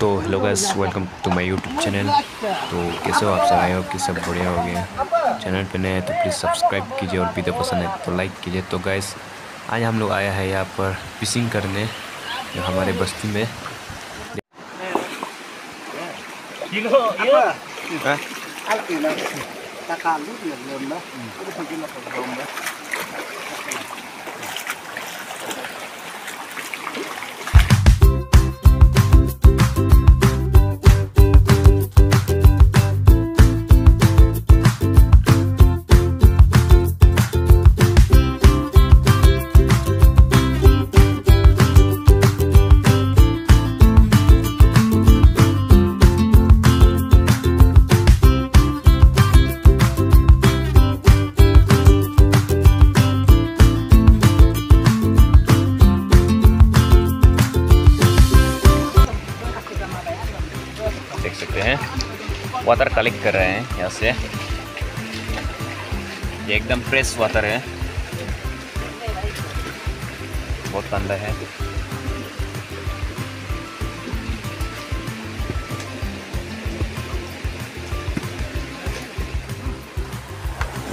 तो hello guys welcome to my YouTube channel तो कैसे हो आप सब आए हो कि सब बढ़िया हो गया। चैनल पे नए हैं तो प्लीज़ सब्सक्राइब कीजिए और वीडियो पसंद है तो लाइक कीजिए। तो गाइस आज हम लोग आया है यहाँ पर फिशिंग करने जो हमारे बस्ती में। Kilo, वाटर कलेक्ट कर रहे हैं यहाँ से। ये एकदम फ्रेश वाटर है। बहुत ठंडा है।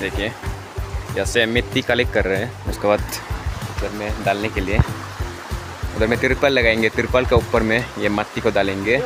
देखिए, यहाँ से मिट्टी कलेक्ट कर रहे हैं, उसके बाद उधर में डालने के लिए। उधर में तिरपाल लगाएँगे तिरपाल के ऊपर में ये मट्टी को डालेंगे।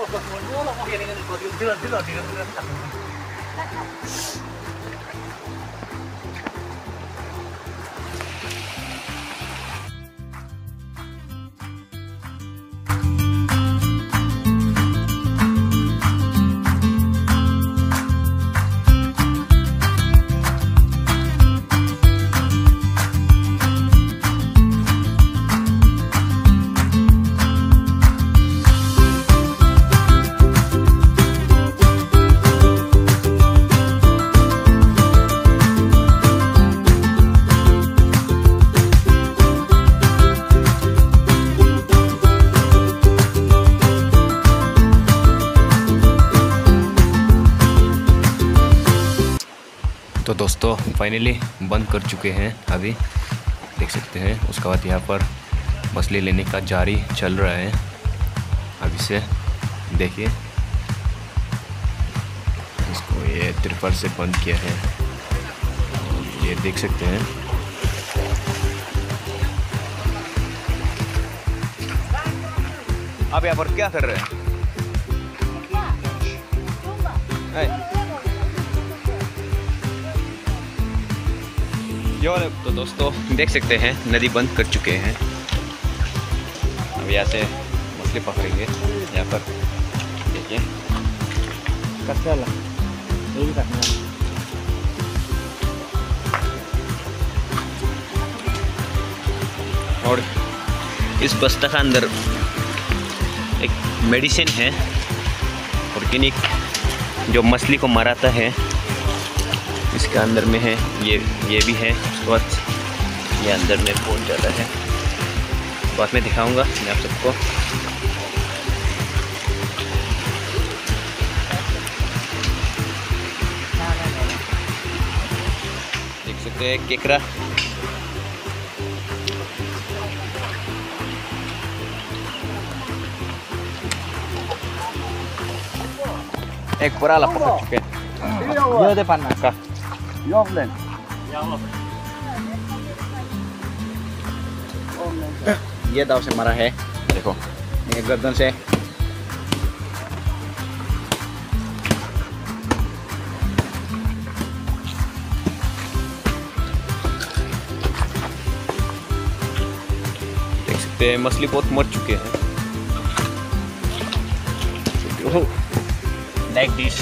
तो दोस्तों फाइनली बंद कर चुके हैं अभी। देख सकते हैं उसके बाद यहाँ पर मछली लेने का जारी चल रहा है। अभी से देखिए। इसको ये त्रिपाल से बंद किया है। ये देख सकते हैं। आप यहाँ पर क्या कर रहे हैं। है? यो तो दोस्तों देख सकते हैं नदी बंद कर चुके हैं अब यहाँ से मछली पकड़ेंगे यहाँ पर देखिए. और इस बस्ता का अंदर एक मेडिसिन है और ऑर्गेनिक जो मछली को मराता है इसके अंदर में है ये ये भी है उसके बाद ये अंदर में पहुँच जाता है। बाद में दिखाऊँगा मैं आप सबको। देख सकते हैं केकरा एक पूरा लपक चुके हैं। Yo de pana. का। Yo len. ये दाव से मरा है। देखो, ये गर्दन से। देख सकते हैं, मछली बहुत मर चुके हैं। लाइक डिश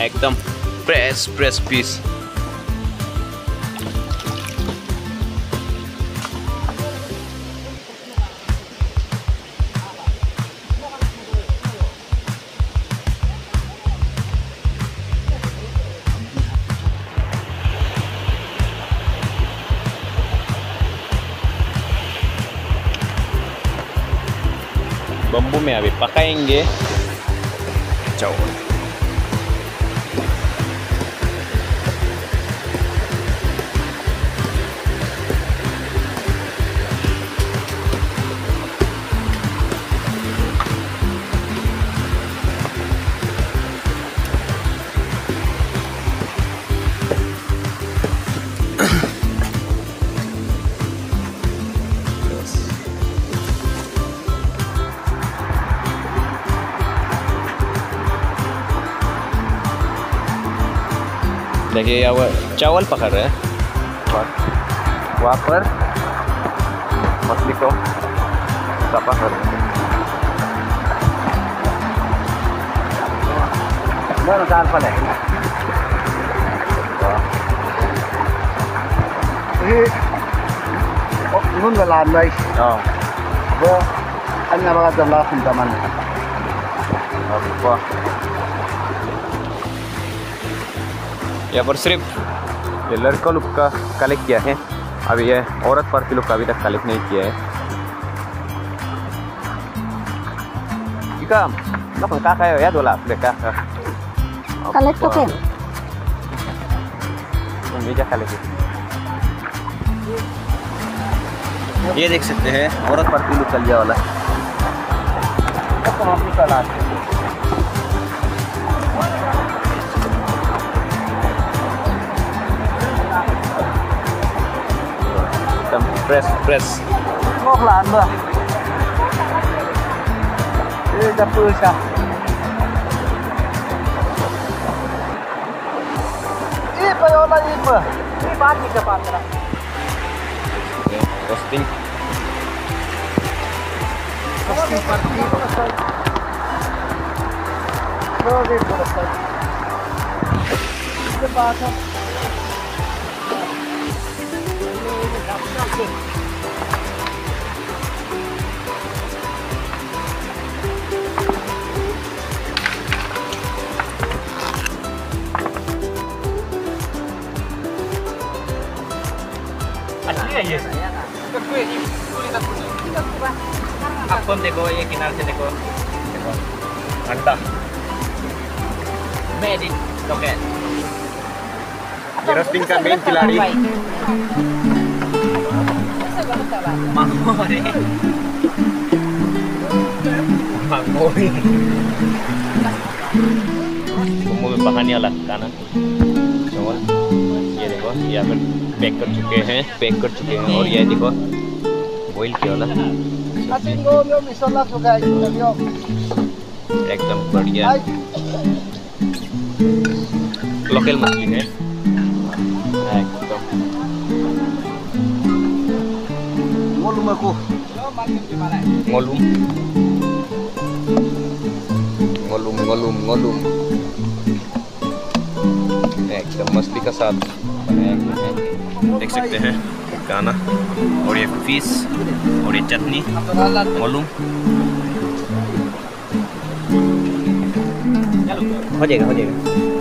एकदम। फ्रेश फ्रेश पीस बम्बू में अभी पकाएँगे चावल देखिए यहाँ वो चावल पकड़ रहे हैं। वहाँ पर मछली को सफ़ा कर रहे हैं। eh. Eh, oh, nun यहाँ पर सिर्फ़ ये लड़का लोग का कलेक्ट किया है। अभी ये औरत पार्टी लोग का अभी तक कलेक्ट नहीं किया है। kayo ya. Hindi कलेक्ट ये देख सकते हैं औरत पार्टी लोग कलिया वाला। press press. Ngọc lan bơ đi ra phơi sao đi bây giờ là đi mà đi bán gì các bạn ra. Costing costing parking No, they're good. Goodbye. है ये अपन देखो ये किनारे से देखो अंडा मेड इन लोकेट का मेन खिलाड़ी रे मांगो मुँह में पकाने वाला खाना चावल ये देखो यहाँ पर पैक कर चुके हैं पैक कर चुके हैं और ये देखो बॉईल किया. Yung एकदम बढ़िया लोकल मछली है ngulong ako. ngolum ngolum ngolum ngolum एकदम मछली का साथ। है देख सकते हैं, गाना और ये फ़िश और ये चटनी। मालूम। हो जाएगा हो जाएगा।